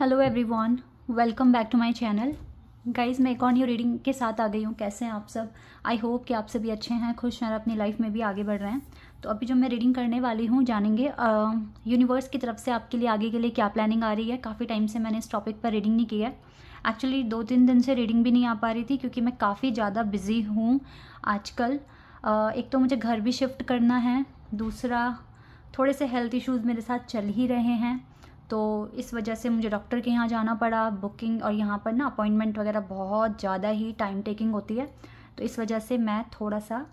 Hello everyone welcome back to my channel guys मैं एक और न्यू रीडिंग के साथ आ गई हूँ। कैसे हैं आप सब? आई होप कि आप सभी अच्छे हैं, खुश हैं और अपनी लाइफ में भी आगे बढ़ रहे हैं। तो अभी जो मैं रीडिंग करने वाली हूँ, जानेंगे यूनिवर्स की तरफ़ से आपके लिए आगे के लिए क्या प्लानिंग आ रही है। काफ़ी टाइम से मैंने इस टॉपिक पर रीडिंग नहीं की है। एक्चुअली दो तीन दिन से रीडिंग भी नहीं आ पा रही थी क्योंकि मैं काफ़ी ज़्यादा बिज़ी हूँ आजकल। एक तो मुझे घर भी शिफ्ट करना है, दूसरा थोड़े से हेल्थ इश्यूज़ मेरे साथ चल ही रहे हैं। तो इस वजह से मुझे डॉक्टर के यहाँ जाना पड़ा। बुकिंग और यहाँ पर ना अपॉइंटमेंट वगैरह बहुत ज़्यादा ही टाइम टेकिंग होती है। तो इस वजह से मैं थोड़ा सा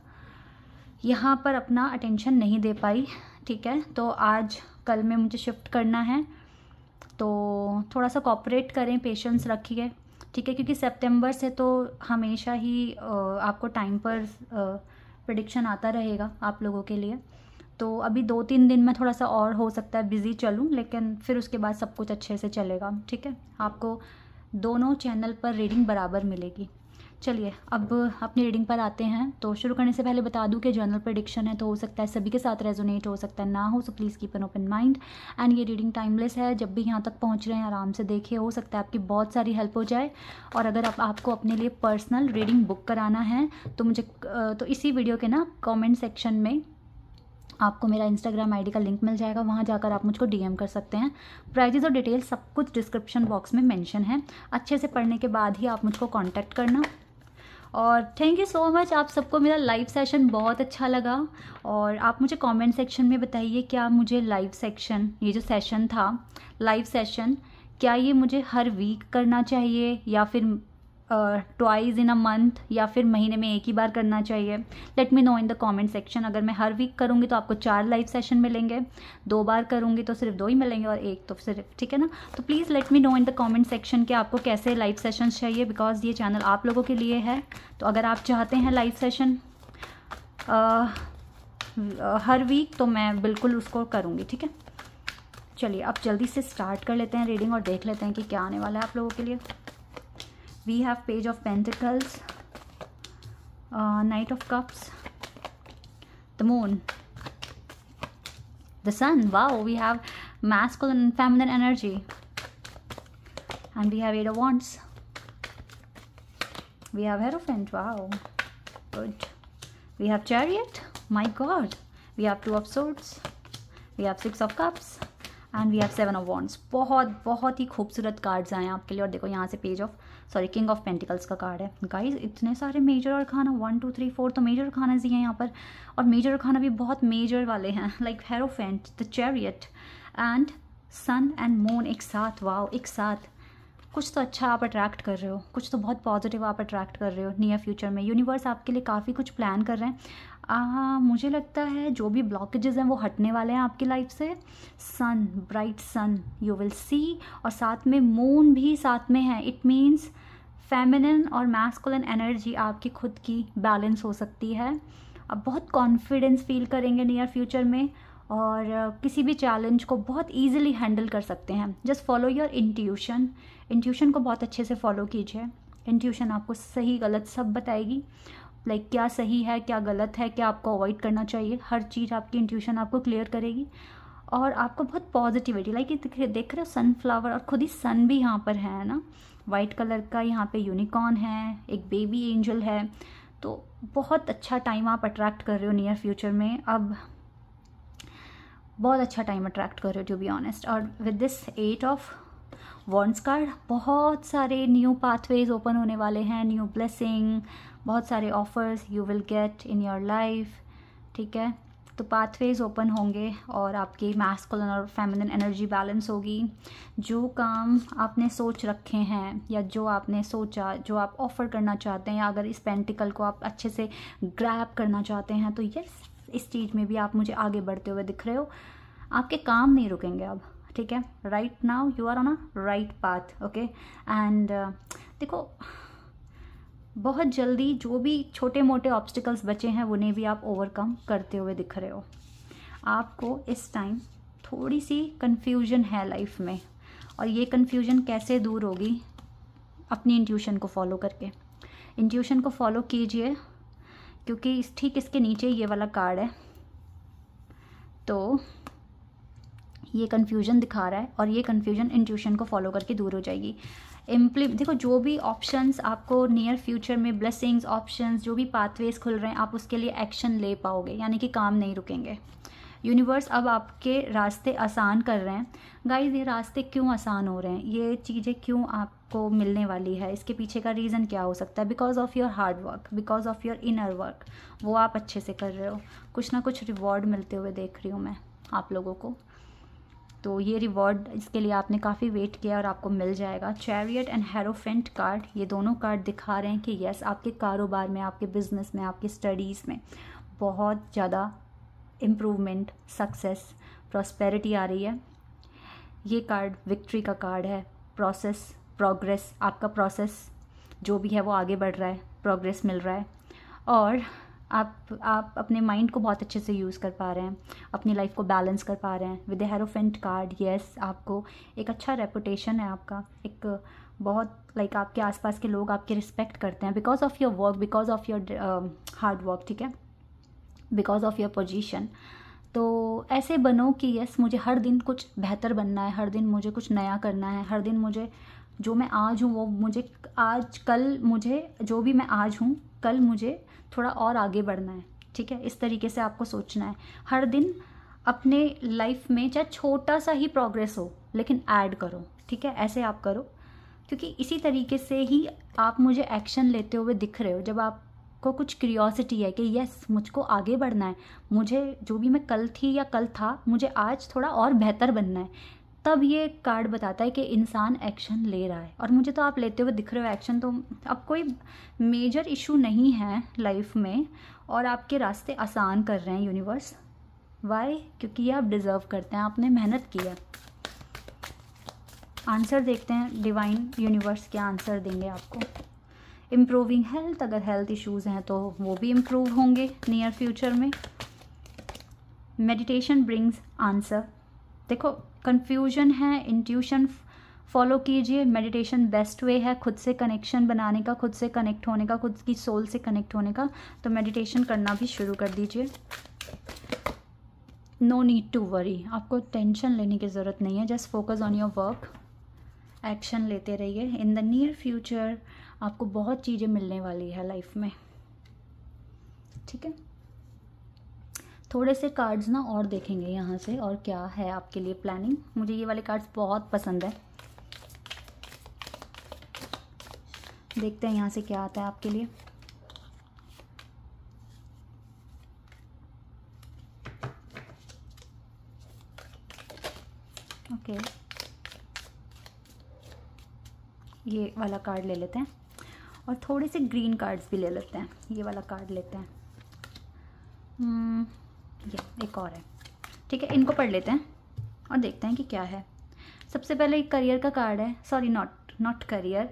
यहाँ पर अपना अटेंशन नहीं दे पाई, ठीक है? तो आज कल में मुझे शिफ्ट करना है। तो थोड़ा सा कॉपरेट करें पेशेंस रखिए, ठीक है? क्योंकि सितंबर से तो हमेशा ही आपको टाइम पर प्रडिक्शन आता रहेगा आप लोगों के लिए। तो अभी दो तीन दिन में थोड़ा सा और हो सकता है बिज़ी चलूँ, लेकिन फिर उसके बाद सब कुछ अच्छे से चलेगा, ठीक है? आपको दोनों चैनल पर रीडिंग बराबर मिलेगी। चलिए, अब अपनी रीडिंग पर आते हैं। तो शुरू करने से पहले बता दूँ कि जर्नल प्रडिक्शन है तो हो सकता है सभी के साथ रेजोनेट हो सकता है, ना हो so please keep an open mind and ये रीडिंग टाइमलेस है, जब भी यहाँ तक पहुँच रहे हैं, आराम से देखिए हो सकता है आपकी बहुत सारी हेल्प हो जाए। और अगर आप, आपको अपने लिए पर्सनल रीडिंग बुक कराना है तो मुझे तो इसी वीडियो के ना कॉमेंट सेक्शन में आपको मेरा इंस्टाग्राम आईडी का लिंक मिल जाएगा। वहाँ जाकर आप मुझको डीएम कर सकते हैं। प्राइजेज़ और डिटेल सब कुछ डिस्क्रिप्शन बॉक्स में मेंशन है। अच्छे से पढ़ने के बाद ही आप मुझको कांटेक्ट करना। और थैंक यू सो मच आप सबको मेरा लाइव सेशन बहुत अच्छा लगा। और आप मुझे कमेंट सेक्शन में बताइए, क्या मुझे लाइव सेक्शन ये जो सेशन था लाइव सेशन क्या ये मुझे हर वीक करना चाहिए या फिर ट्वाइस इन अ मंथ या फिर महीने में एक ही बार करना चाहिए। Let me know in the comment section अगर मैं हर वीक करूँगी तो आपको चार लाइव सेशन मिलेंगे। दो बार करूँगी तो सिर्फ़ दो ही मिलेंगे और एक तो सिर्फ़, ठीक है ना? तो please let me know in the comment section कि आपको कैसे लाइव सेशन चाहिए बिकॉज़ ये चैनल आप लोगों के लिए है। तो अगर आप चाहते हैं लाइव सेशन हर वीक तो मैं बिल्कुल उसको करूँगी, ठीक है? चलिए, अब जल्दी से स्टार्ट कर लेते हैं रीडिंग और देख लेते हैं कि क्या आने वाला है आप लोगों के लिए। We have page of pentacles uh, knight of cups the moon the sun. Wow we have masculine and feminine energy. And we have eight of wands. We have hierophant. Wow good. We have chariot. My god. We have two of swords. We have six of cups and we have seven of wands बहुत बहुत ही खूबसूरत cards आए हैं आपके लिए। और देखो, यहाँ से page of sorry king of pentacles का कार्ड है। गाइज़ इतने सारे मेजर और खाना। वन टू थ्री फोर तो मेजर खाना जी हैं यहाँ पर। और मेजर और खाना भी बहुत मेजर वाले हैं। Like hierophant the chariot and sun and moon एक साथ। वाओ एक साथ। कुछ तो अच्छा आप अट्रैक्ट कर रहे हो कुछ तो बहुत पॉजिटिव आप अट्रैक्ट कर रहे हो नियर फ्यूचर में। यूनिवर्स आपके लिए काफ़ी कुछ प्लान कर रहे हैं। आ, मुझे लगता है जो भी ब्लॉकेजेस हैं वो हटने वाले हैं आपकी लाइफ से। Sun bright sun you will see और साथ में मून भी साथ में है। इट मीन्स फेमिनिन और मैस्कुलन एनर्जी आपकी खुद की बैलेंस हो सकती है। आप बहुत कॉन्फिडेंस फील करेंगे नियर फ्यूचर में। और किसी भी चैलेंज को बहुत ईजिली हैंडल कर सकते हैं। Just follow your intuition intuition को बहुत अच्छे से फॉलो कीजिए। इंट्यूशन आपको सही गलत सब बताएगी। लाइक like, क्या सही है क्या गलत है क्या आपको अवॉइड करना चाहिए। हर चीज़ आपकी इंट्यूशन आपको क्लियर करेगी। और आपको बहुत पॉजिटिविटी लाइक देख रहे हो सनफ्लावर और खुद ही सन भी यहाँ पर है ना? वाइट कलर का यहाँ पे यूनिकॉर्न है एक बेबी एंजल है। तो बहुत अच्छा टाइम आप अट्रैक्ट कर रहे हो नियर फ्यूचर में। अब बहुत अच्छा टाइम अट्रैक्ट कर रहे हो टू बी ऑनेस्ट और with this eight of wands card बहुत सारे न्यू पाथवेज ओपन होने वाले हैं न्यू ब्लेसिंग बहुत सारे offers you will get in your life ठीक है? तो पाथवेज ओपन होंगे और आपकी मैस्कुलन और फेमिनिन एनर्जी बैलेंस होगी। जो काम आपने सोच रखे हैं या जो आपने सोचा, जो आप ऑफ़र करना चाहते हैं या अगर इस पेंटिकल को आप अच्छे से ग्रैप करना चाहते हैं तो यस इस चीज़ में भी आप मुझे आगे बढ़ते हुए दिख रहे हो। आपके काम नहीं रुकेंगे अब, ठीक है? Right now you are on a right path okay and देखो, बहुत जल्दी जो भी छोटे मोटे ऑब्स्टिकल्स बचे हैं, उन्हें भी आप ओवरकम करते हुए दिख रहे हो। आपको इस टाइम थोड़ी सी कन्फ्यूज़न है लाइफ में। और ये कन्फ्यूज़न कैसे दूर होगी? अपनी इंट्यूशन को फॉलो करके। इंट्यूशन को फॉलो कीजिए। क्योंकि इस, ठीक इसके नीचे ये वाला कार्ड है। तो ये कन्फ्यूज़न दिखा रहा है और ये कन्फ्यूज़न इंट्यूशन को फॉलो करके दूर हो जाएगी। इम्प्ली देखो, जो भी ऑप्शंस आपको नियर फ्यूचर में ब्लेसिंग्स ऑप्शंस जो भी पाथवेज खुल रहे हैं, आप उसके लिए एक्शन ले पाओगे, यानी कि काम नहीं रुकेंगे। यूनिवर्स अब आपके रास्ते आसान कर रहे हैं। गाइज़ ये रास्ते क्यों आसान हो रहे हैं? ये चीज़ें क्यों आपको मिलने वाली है? इसके पीछे का रीज़न क्या हो सकता है? Because of your hard work because of your inner work वो आप अच्छे से कर रहे हो। कुछ ना कुछ रिवॉर्ड मिलते हुए देख रही हूँ मैं आप लोगों को। तो ये रिवॉर्ड इसके लिए आपने काफ़ी वेट किया और आपको मिल जाएगा। चैरियट एंड हेरोफेंट कार्ड ये दोनों कार्ड दिखा रहे हैं कि यस आपके कारोबार में, आपके बिज़नेस में, आपकी स्टडीज़ में बहुत ज़्यादा इम्प्रूवमेंट सक्सेस प्रॉस्पेरिटी आ रही है। ये कार्ड विक्ट्री का कार्ड है। प्रोसेस प्रोग्रेस आपका प्रोसेस जो भी है वो आगे बढ़ रहा है प्रोग्रेस मिल रहा है। और आप आप अपने माइंड को बहुत अच्छे से यूज़ कर पा रहे हैं। अपनी लाइफ को बैलेंस कर पा रहे हैं। विद हेरोफेंट कार्ड यस आपको एक अच्छा रेपुटेशन है आपका। एक बहुत लाइक like, आपके आसपास के लोग आपके रिस्पेक्ट करते हैं। Because of your work because of your hard work ठीक है? बिकॉज़ ऑफ़ योर पोजिशन तो ऐसे बनो कि यस मुझे हर दिन कुछ बेहतर बनना है, हर दिन मुझे कुछ नया करना है, हर दिन मुझे जो मैं आज हूँ, वो मुझे आज, कल मुझे, जो भी मैं आज हूँ, कल मुझे थोड़ा और आगे बढ़ना है, ठीक है? इस तरीके से आपको सोचना है। हर दिन अपने लाइफ में चाहे छोटा सा ही प्रोग्रेस हो, लेकिन ऐड करो, ठीक है? ऐसे आप करो, क्योंकि इसी तरीके से ही आप मुझे एक्शन लेते हुए दिख रहे हो। जब आपको कुछ क्रियोसिटी है कि यस मुझको आगे बढ़ना है। मुझे जो भी मैं कल थी या कल था, मुझे आज थोड़ा और बेहतर बनना है। तब ये कार्ड बताता है कि इंसान एक्शन ले रहा है। और मुझे तो आप लेते हुए दिख रहे हो एक्शन तो अब कोई मेजर इशू नहीं है लाइफ में और आपके रास्ते आसान कर रहे हैं यूनिवर्स वाई क्योंकि ये आप डिज़र्व करते हैं, आपने मेहनत की है। आंसर देखते हैं डिवाइन यूनिवर्स क्या आंसर देंगे आपको। इम्प्रूविंग हेल्थ अगर हेल्थ इश्यूज़ हैं तो वो भी इम्प्रूव होंगे नियर फ्यूचर में। मेडिटेशन ब्रिंग्स आंसर देखो कन्फ्यूज़न है इंट्यूशन फॉलो कीजिए मेडिटेशन बेस्ट वे है, खुद से कनेक्शन बनाने का, खुद से कनेक्ट होने का, खुद की सोल से कनेक्ट होने का तो मेडिटेशन करना भी शुरू कर दीजिए। नो नीड टू वरी आपको टेंशन लेने की ज़रूरत नहीं है just focus on your work action लेते रहिए. इन द नियर फ्यूचर आपको बहुत चीज़ें मिलने वाली है लाइफ में। ठीक है? थोड़े से कार्ड्स ना और देखेंगे यहाँ से और क्या है आपके लिए प्लानिंग मुझे ये वाले कार्ड्स बहुत पसंद है। देखते हैं यहाँ से क्या आता है आपके लिए। ओके ये वाला कार्ड ले लेते हैं। और थोड़े से ग्रीन कार्ड्स भी ले लेते हैं। ये वाला कार्ड लेते हैं। hmm, ये एक और है। ठीक है इनको पढ़ लेते हैं और देखते हैं कि क्या है। सबसे पहले एक करियर का कार्ड है। Sorry not not career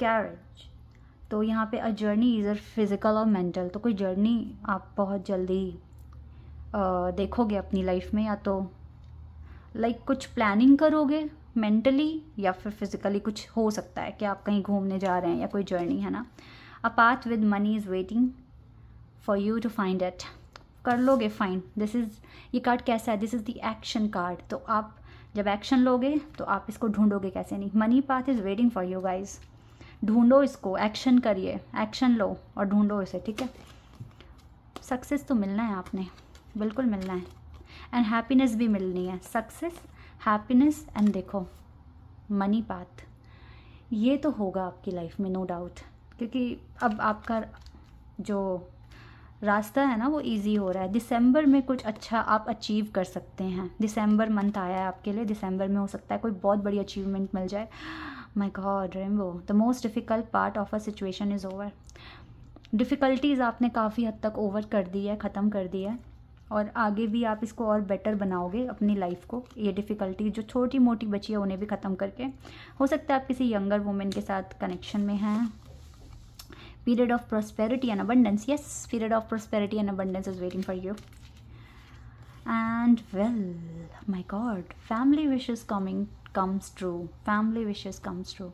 carriage तो यहाँ पे a journey is a physical और मेंटल तो कोई जर्नी आप बहुत जल्दी uh, देखोगे अपनी लाइफ में या तो लाइक like, कुछ प्लानिंग करोगे मेंटली या फिर फिज़िकली कुछ हो सकता है कि आप कहीं घूमने जा रहे हैं या कोई जर्नी, है ना? A path with money is waiting for you to find it कर लोगे फाइन दिस इज़ ये कार्ड कैसा है? This is the action card तो आप जब एक्शन लोगे तो आप इसको ढूंढोगे कैसे? नहीं money path is waiting for you guys ढूंढो इसको एक्शन करिए. एक्शन लो और ढूंढो इसे, ठीक है? सक्सेस तो मिलना है आपने. बिल्कुल मिलना है. एंड हैप्पीनेस भी मिलनी है. सक्सेस हैप्पीनेस एंड देखो मनी पाथ ये तो होगा आपकी लाइफ में नो डाउट क्योंकि अब आपका जो रास्ता है ना, वो इजी हो रहा है. दिसंबर में कुछ अच्छा आप अचीव कर सकते हैं. दिसंबर मंथ आया है आपके लिए दिसंबर में हो सकता है कोई बहुत बड़ी अचीवमेंट मिल जाए. My god rainbow the most difficult part of a situation is over difficulties आपने काफ़ी हद तक ओवर कर दी है, ख़त्म कर दी है. और आगे भी आप इसको और बेटर बनाओगे अपनी लाइफ को। ये डिफ़िकल्टी जो छोटी मोटी बची है, उन्हें भी ख़त्म करके। हो सकता है आप किसी यंगर वुमेन के साथ कनेक्शन में हैं। Period of prosperity and abundance yes period of prosperity and abundance is waiting for you and well my god family wishes coming comes true family wishes comes true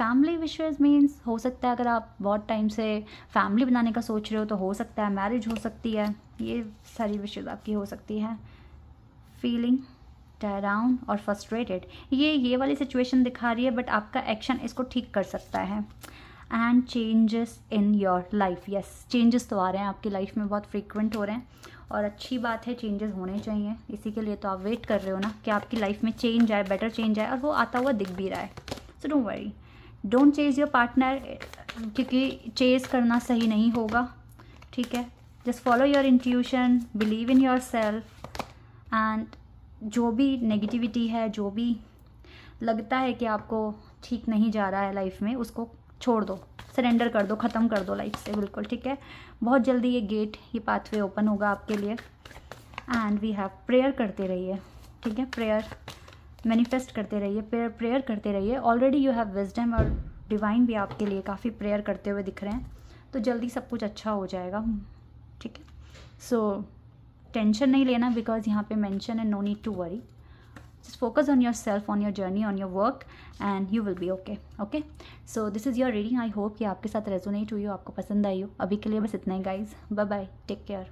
family wishes means हो सकता है अगर आप बहुत time से family बनाने का सोच रहे हो तो हो सकता है मैरिज हो सकती है। ये सारी विशेज आपकी हो सकती है। फीलिंग डाउन और फ्रस्ट्रेटेड ये ये वाली सिचुएशन दिखा रही है बट आपका एक्शन इसको ठीक कर सकता है। And changes in your life yes changes तो आ रहे हैं। आपकी लाइफ में बहुत फ्रिक्वेंट हो रहे हैं। और अच्छी बात है चेंजेस होने चाहिए। इसी के लिए तो आप वेट कर रहे हो ना कि आपकी लाइफ में चेंज आए बेटर चेंज आए, और वो आता हुआ दिख भी रहा है। So don't worry don't chase your partner क्योंकि चेज करना सही नहीं होगा, ठीक है? Just follow your intuition believe in your self and जो भी नेगेटिविटी है, जो भी लगता है कि आपको ठीक नहीं जा रहा है लाइफ में, उसको छोड़ दो सरेंडर कर दो, ख़त्म कर दो लाइफ से, बिल्कुल, ठीक है? बहुत जल्दी ये गेट ये पाथवे ओपन होगा आपके लिए एंड वी हैव प्रेयर करते रहिए, ठीक है? प्रेयर मैनिफेस्ट करते रहिए प्रेयर करते रहिए। ऑलरेडी यू हैव विजडम और डिवाइन भी आपके लिए काफ़ी प्रेयर करते हुए दिख रहे हैं। तो जल्दी सब कुछ अच्छा हो जाएगा। ठीक है? सो टेंशन नहीं लेना बिकॉज़ यहाँ पे मेंशन है no need to worry just focus on yourself, on your journey, on your work and you will be okay okay? So, this is your reading. I hope कि आपके साथ resonate हुई हो, आपको पसंद आई हो। अभी के लिए बस इतना ही guys bye bye take care